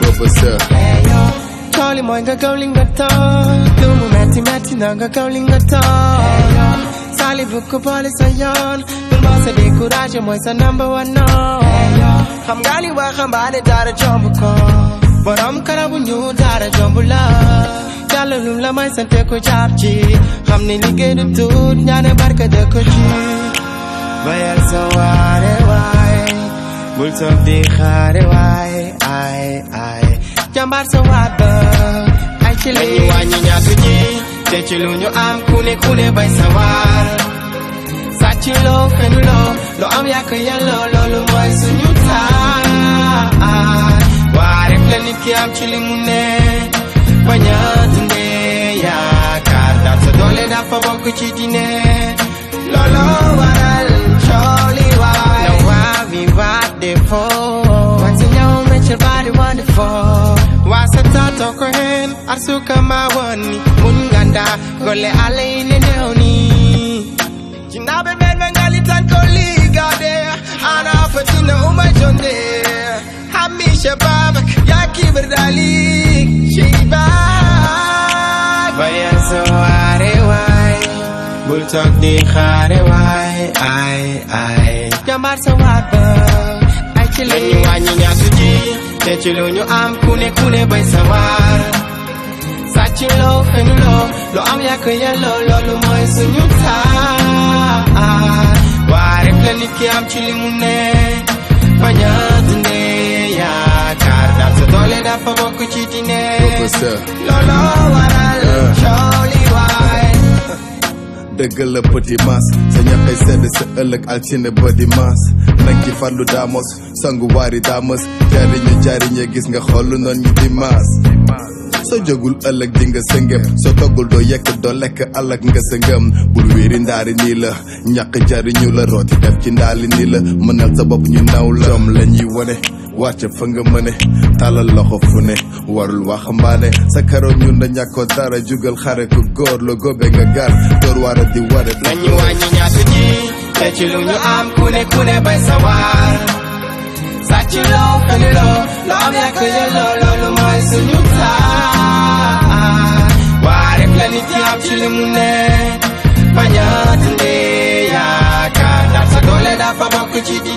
Professeur. Calling mooy nga gaw li nga toog lu mu metti metti na nga gaw li nga toog sali bu ko boole sa yoon bul ma sa number one no xam nga li waxambaane dara jomb ko borom kara bu ñu dara jomb la yàlla lum la may sante ko jaar ci xam ni liggéey du tuut ñaane barka de ko ci bayal sa waare waay Mulțumim. Fiecare, ai, ai, ai. Jambar să vadă, ai ce le Ani wani nya tuji, te ce lunyo am kune kune bai să var Saci lo, kenu lo, lo am ya că el lo, lo lo mai sunyu ta Oare plănit că am ce limune, banyat ne ya Carta să dole da fă bocu ci dine, lo lo waral, cioi wansinyao mechel wonderful wasatata ko hen arsuka ma woni mun ganda golle allah ine newni jinnaɓe ɓen ɓe ngali tan ko ligade ana fatina uma jonde. Hammi shababak yakiɓirdali shibak bayan soware way bul tok di xaare way ay ay jambar ci lañu wàññi ñaatu ji. Te ci lu ñu am ku ne ku ne bay sa waar. Sàcc loo fenu loo loo am yàq yelloo loolu mooy suñu taar. Waa rek la nit ki am ci li mu ne. Bañ a dundee yaakaar daal sa doole dafa bokk ci dine looloo dëgg la petit mas sa ñaqay sedd sa ëllëg altine ba dimanche nang ci farlu daamos sangu waari daamos jariñu jariñe gis nga xollu noon ñi dimanche soo jógul ëllëg di nga sëngëm soo toggul doo yekk doo lekk alak nga sëngëm bul wéeri ndaari nii la ñaq jariñu la rooti def ci ndaali nii la mënal sa bopp ñu naw la jom la ñuy wone wàcce fa nga mëne talal loxo fu ne warul waxambaane sa karo ñun da ñàkkoo dara jugal xare ku góor lo góobe nga gar. Wara di ware nañu wàññi ñaatu ji te ci lu ñu am ku ne ku ne bay sa waar sàcc loo fenu loo loo am yàq yelloo loolu mooy suñu taar waa rek la nit ki am ci li mu ne bañ a dundee yaakaar ndax sa doole dafa bokk ci di